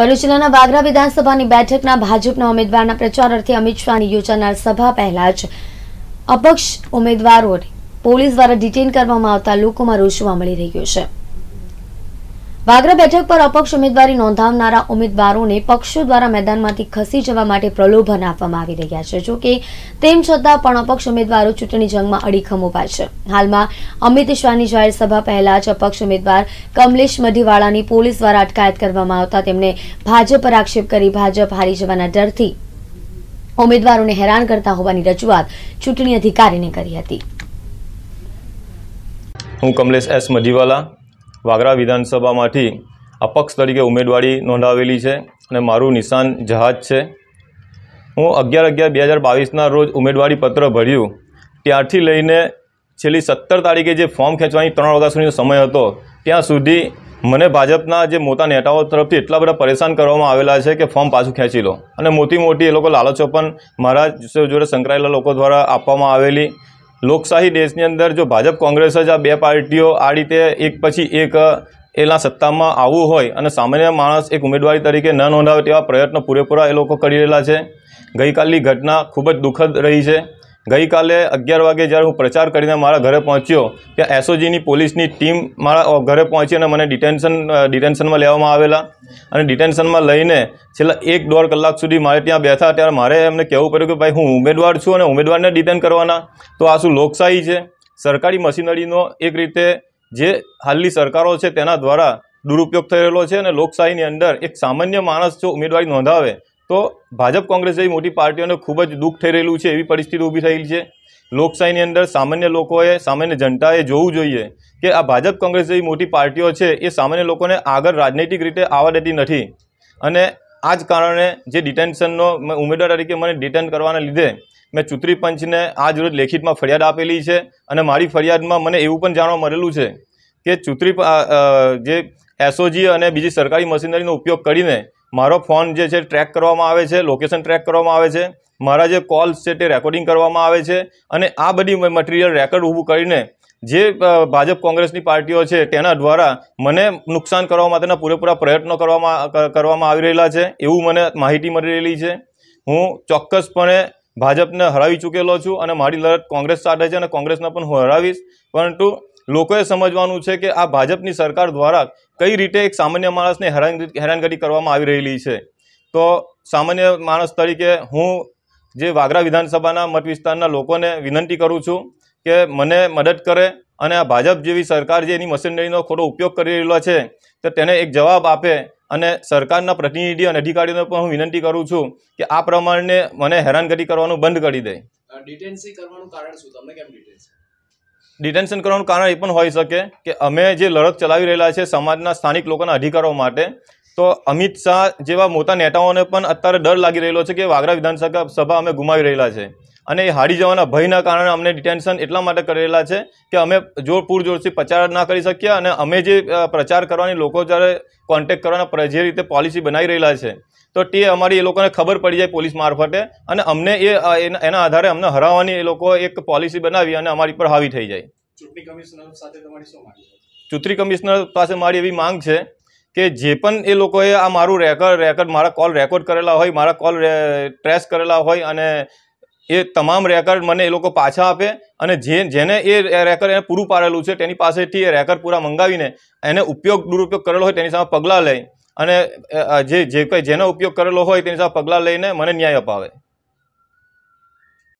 ભરૂચ જિલ્લાના વાગરા વિધાનસભાની બેઠકના ભાજપના ઉમેદવારના પ્રચાર અર્થે અમિત શાહની યોજાનાર સભા પહેલા જ અપક્ષ ઉમેદવારોને પોલીસ દ્વારા ડિટેન કરવામાં આવતા લોકોમાં રોષવા મળી રહ્યો છે. વાગરા બેઠક પર અપક્ષ ઉમેદવારી નોંધાવનારા ઉમેદવારોને પક્ષો દ્વારા મેદાનમાંથી ખસી જવા માટે પ્રલોભન આપવામાં આવી રહ્યા છે. જો તેમ છતાં પણ અપક્ષ ઉમેદવારો ચૂંટણી જંગમાં અડીખમ ઊભા છે. હાલમાં અમિત શાહની જાહેર પહેલા જ અપક્ષ ઉમેદવાર કમલેશ મઢીવાળાની પોલીસ દ્વારા અટકાયત કરવામાં આવતા તેમને ભાજપ પર આક્ષેપ કરી ભાજપ હારી જવાના ડરથી ઉમેદવારોને હેરાન કરતા હોવાની રજૂઆત ચૂંટણી અધિકારીને કરી હતી. હું કમલેશ એસ મજીવાલા વાગરા વિધાનસભામાંથી અપક્ષ તરીકે ઉમેદવારી નોંધાવેલી છે અને મારું નિશાન જહાજ છે. હું અગિયાર અગિયાર બે હજાર બાવીસના રોજ ઉમેદવારી પત્ર ભર્યું. ત્યારથી લઈને છેલ્લી સત્તર તારીખે જે ફોર્મ ખેંચવાની ત્રણ વાગ્યા સુધીનો સમય હતો, ત્યાં સુધી મને ભાજપના જે મોટા નેતાઓ તરફથી એટલા બધા પરેશાન કરવામાં આવેલા છે કે ફોર્મ પાછું ખેંચી લો. અને મોટી મોટી એ લોકો લાલચો પણ મારા જોડે સંકળાયેલા લોકો દ્વારા આપવામાં આવેલી લોકશાહી દેશની અંદર જો ભાજપ, કોંગ્રેસ જ આ બે પાર્ટીઓ આ રીતે એક પછી એક એના સત્તામાં આવવું હોય અને સામાન્ય માણસ એક ઉમેદવારી તરીકે ન નોંધાવે તેવા પ્રયત્નો પૂરેપૂરા એ લોકો કરી રહેલા છે. ગઈકાલની ઘટના ખૂબ જ દુઃખદ રહી છે. ગઈકાલે અગિયાર વાગે જ્યારે હું પ્રચાર કરીને મારા ઘરે પહોંચ્યો, ત્યાં એસઓજીની પોલીસની ટીમ મારા ઘરે પહોંચી અને મને ડિટેન્શન ડિટેન્શનમાં લેવામાં આવેલા. અને ડિટેન્શનમાં લઈને છેલ્લા એક દોઢ કલાક સુધી મારે ત્યાં બેઠા, ત્યારે મારે એમને કહેવું પડ્યું કે ભાઈ, હું ઉમેદવાર છું અને ઉમેદવારને ડિટેન કરવાના. તો આ શું લોકશાહી છે? સરકારી મશીનરીનો એક રીતે જે હાલની સરકારો છે તેના દ્વારા દુરુપયોગ રહેલો છે અને લોકશાહીની અંદર એક સામાન્ય માણસ જો ઉમેદવારી નોંધાવે તો ભાજપ કોંગ્રેસ જેવી મોટી પાર્ટીઓને ખૂબ જ દુઃખ થઈ રહેલું છે, એવી પરિસ્થિતિ ઊભી થયેલી છે. લોકશાહીની અંદર સામાન્ય લોકોએ, સામાન્ય જનતાએ જોવું જોઈએ કે આ ભાજપ કોંગ્રેસ જેવી મોટી પાર્ટીઓ છે, એ સામાન્ય લોકોને આગળ રાજનૈતિક રીતે આવવા દેતી નથી. અને આ જ કારણે જે ડિટેન્શનનો ઉમેદવાર તરીકે મને ડિટેન કરવાના લીધે મેં ચૂંટણી પંચને આજ રોજ લેખિતમાં ફરિયાદ આપેલી છે અને મારી ફરિયાદમાં મને એવું પણ જાણવા મળેલું છે કે ચૂંટણી જે એસઓજી અને બીજી સરકારી મશીનરીનો ઉપયોગ કરીને મારો ફોન જે છે ટ્રેક કરવામાં આવે છે લોકેશન ટ્રેક કરવામાં આવે છે, મારા જે કોલ્સ છે, તે રેકોર્ડિંગ કરવામાં આવે છે અને આ બધી મટીરિયલ રેકોર્ડ ઊભું કરીને જે ભાજપ કોંગ્રેસની પાર્ટીઓ છે, તેના દ્વારા મને નુકસાન કરવા માટેના પૂરેપૂરા પ્રયત્નો કરવામાં કરવામાં આવી રહેલા છે, એવું મને માહિતી મળી રહેલી છે. હું ચોક્કસપણે ભાજપને હરાવી ચૂકેલો છું અને મારી લડત કોંગ્રેસ સાથે છે અને કોંગ્રેસને પણ હું હરાવીશ. પરંતુ લોકોએ સમજવાનું છે કે આ ભાજપની સરકાર દ્વારા કઈ રીતે એક સામાન્ય માણસને હેરાન હેરાનગતિ કરવામાં આવી રહેલી છે. તો સામાન્ય માણસ તરીકે હું જે વાગરા વિધાનસભાના મત વિસ્તારના લોકોને વિનંતી કરું છું કે મને મદદ કરે અને આ ભાજપ જેવી સરકાર જે એની મશીનરીનો ખોટો ઉપયોગ કરી રહેલો છે, તો તેને એક જવાબ આપે અને સરકારના પ્રતિનિધિ અને અધિકારીઓને પણ હું વિનંતી કરું છું કે આ પ્રમાણે મને હેરાનગતિ કરવાનું બંધ કરી દે. ડિટેન્સી કરવાનું કારણ શું? તમને કેમ ડિટેન્સી? ડિટેન્શન કરવાનું કારણ એ પણ હોઈ શકે કે અમે જે લડત ચલાવી રહેલા છે સમાજના સ્થાનિક લોકોના અધિકારો માટે તો અમિત શાહ જેવા મોટા નેતાઓને પણ અત્યારે ડર લાગી રહેલો છે કે વાગરા વિધાનસભા સભા અમે ગુમાવી રહેલા છે. અને એ હારી જવાના ભયના કારણે અમને ડિટેન્શન એટલા માટે કરેલા છે કે અમે જોર પૂરજોરથી પ્રચાર ના કરી શકીએ અને અમે જે પ્રચાર કરવાની લોકો જ્યારે કોન્ટેક્ટ કરવાના જે રીતે પોલિસી બનાવી રહેલા છે તો તે અમારી એ લોકોને ખબર પડી જાય પોલીસ મારફતે અને અમને એ એના આધારે અમને હરાવવાની એ લોકો એક પોલિસી બનાવી અને અમારી પર હાવી થઈ જાય. ચૂંટણી કમિશનર સાથે તમારી શું માંગ ચૂંટણી કમિશનર પાસે મારી એવી માંગ છે કે જે પણ એ લોકોએ આ મારું રેકોર્ડ રેકોર્ડ મારા કોલ રેકોર્ડ કરેલા હોય, મારા કોલ ટ્રેસ કરેલા હોય અને એ તમામ રેકર્ડ મને એ લોકો પાછા આપે અને જે, જેને એ રેકર્ડ એને પૂરું પાડેલું છે, તેની પાસેથી એ રેકર્ડ પૂરા મંગાવીને એને ઉપયોગ, દુરુપયોગ કરેલો હોય તેની સામે પગલાં લઈ અને જે જે કંઈ, જેનો ઉપયોગ કરેલો હોય તેની સામે પગલાં લઈને મને ન્યાય અપાવે.